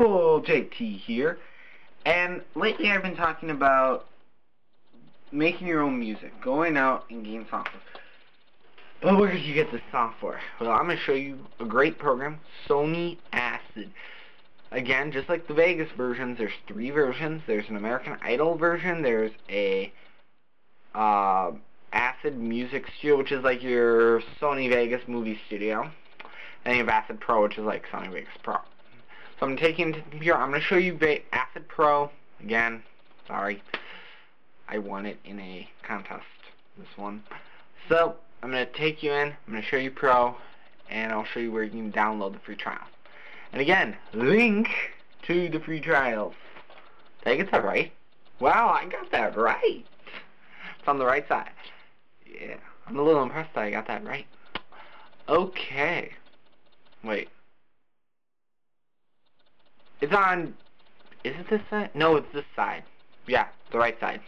people, JT here. And lately I've been talking about making your own music, going out and getting software. But where did you get the software? Well, I'm going to show you a great program, Sony Acid. Again, just like the Vegas versions, there's three versions. There's an American Idol version, there's a uh, Acid Music Studio, which is like your Sony Vegas movie studio. And you have Acid Pro, which is like Sony Vegas Pro. So I'm taking to the computer. I'm going to show you Acid Pro. Again, sorry. I won it in a contest, this one. So, I'm going to take you in, I'm going to show you Pro, and I'll show you where you can download the free trial. And again, link to the free trials. Did I get that right? Wow, I got that right. It's on the right side. Yeah, I'm a little impressed that I got that right. Okay. Wait. It's on... Is it this side? No, it's this side. Yeah, the right side.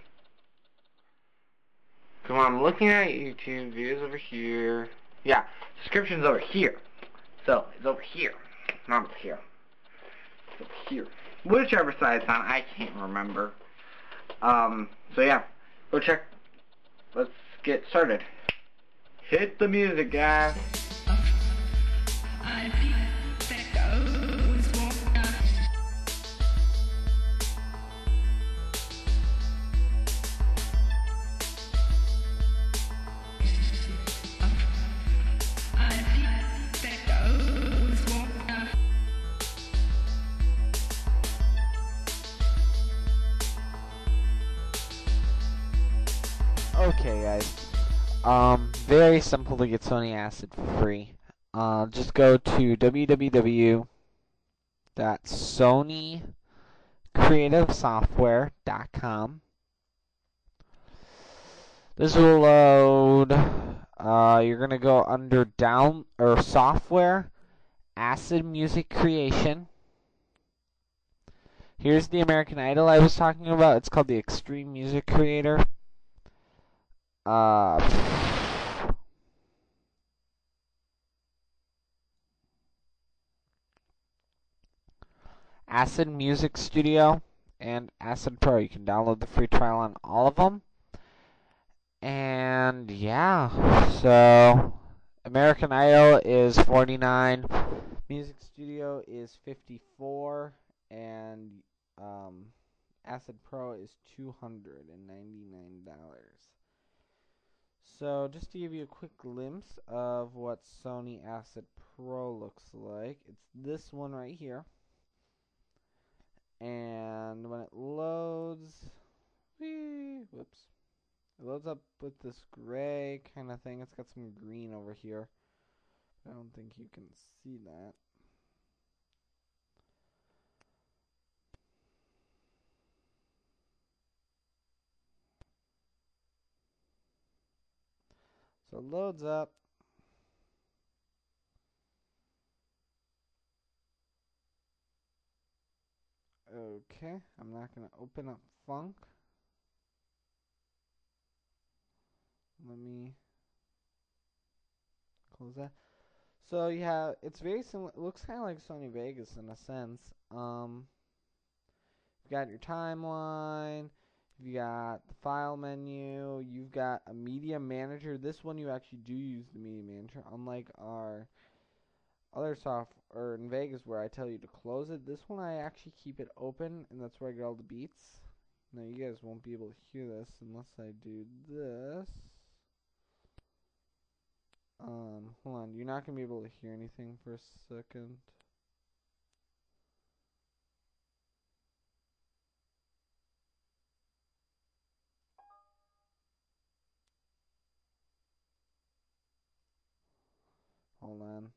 On, I'm looking at YouTube. Videos over here. Yeah, subscription's over here. So, it's over here. Not over here. It's over here. Whichever side it's on, I can't remember. Um, so yeah. Go check. Let's get started. Hit the music, guys. Um, very simple to get Sony Acid for free. Uh, just go to www.sonycreativesoftware.com. This will load. Uh, you're gonna go under down or software, Acid Music Creation. Here's the American Idol I was talking about. It's called the Extreme Music Creator. Uh, Acid Music Studio and Acid Pro. You can download the free trial on all of them. And yeah, so American Idol is 49, Music Studio is 54, and um, Acid Pro is $299. So just to give you a quick glimpse of what Sony Acid Pro looks like, it's this one right here. And when it loads, whee, whoops, it loads up with this gray kind of thing. It's got some green over here. I don't think you can see that. So it loads up. Okay, I'm not going to open up Funk. Let me close that. So have, it's very similar, it looks kind of like Sony Vegas in a sense. Um, you got your timeline, You've got the file menu. You've got a media manager. This one you actually do use the media manager, unlike our other software in Vegas where I tell you to close it. This one I actually keep it open, and that's where I get all the beats. Now you guys won't be able to hear this unless I do this. Um, hold on. You're not gonna be able to hear anything for a second. Hold on.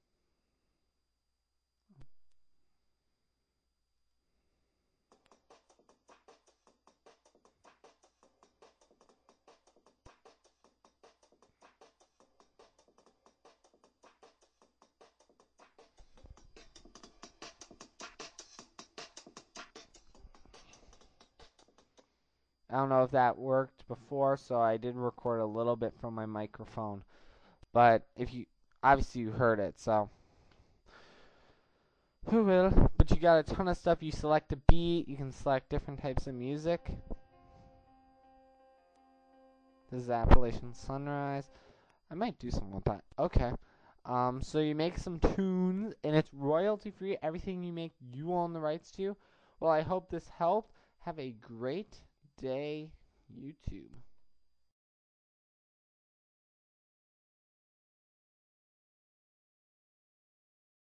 I don't know if that worked before, so I did record a little bit from my microphone. But if you obviously you heard it, so who will? But you got a ton of stuff. You select a beat, you can select different types of music. This is Appalachian Sunrise. I might do something with that. Okay. Um, so you make some tunes, and it's royalty free. Everything you make, you own the rights to. Well, I hope this helped. Have a great day, YouTube.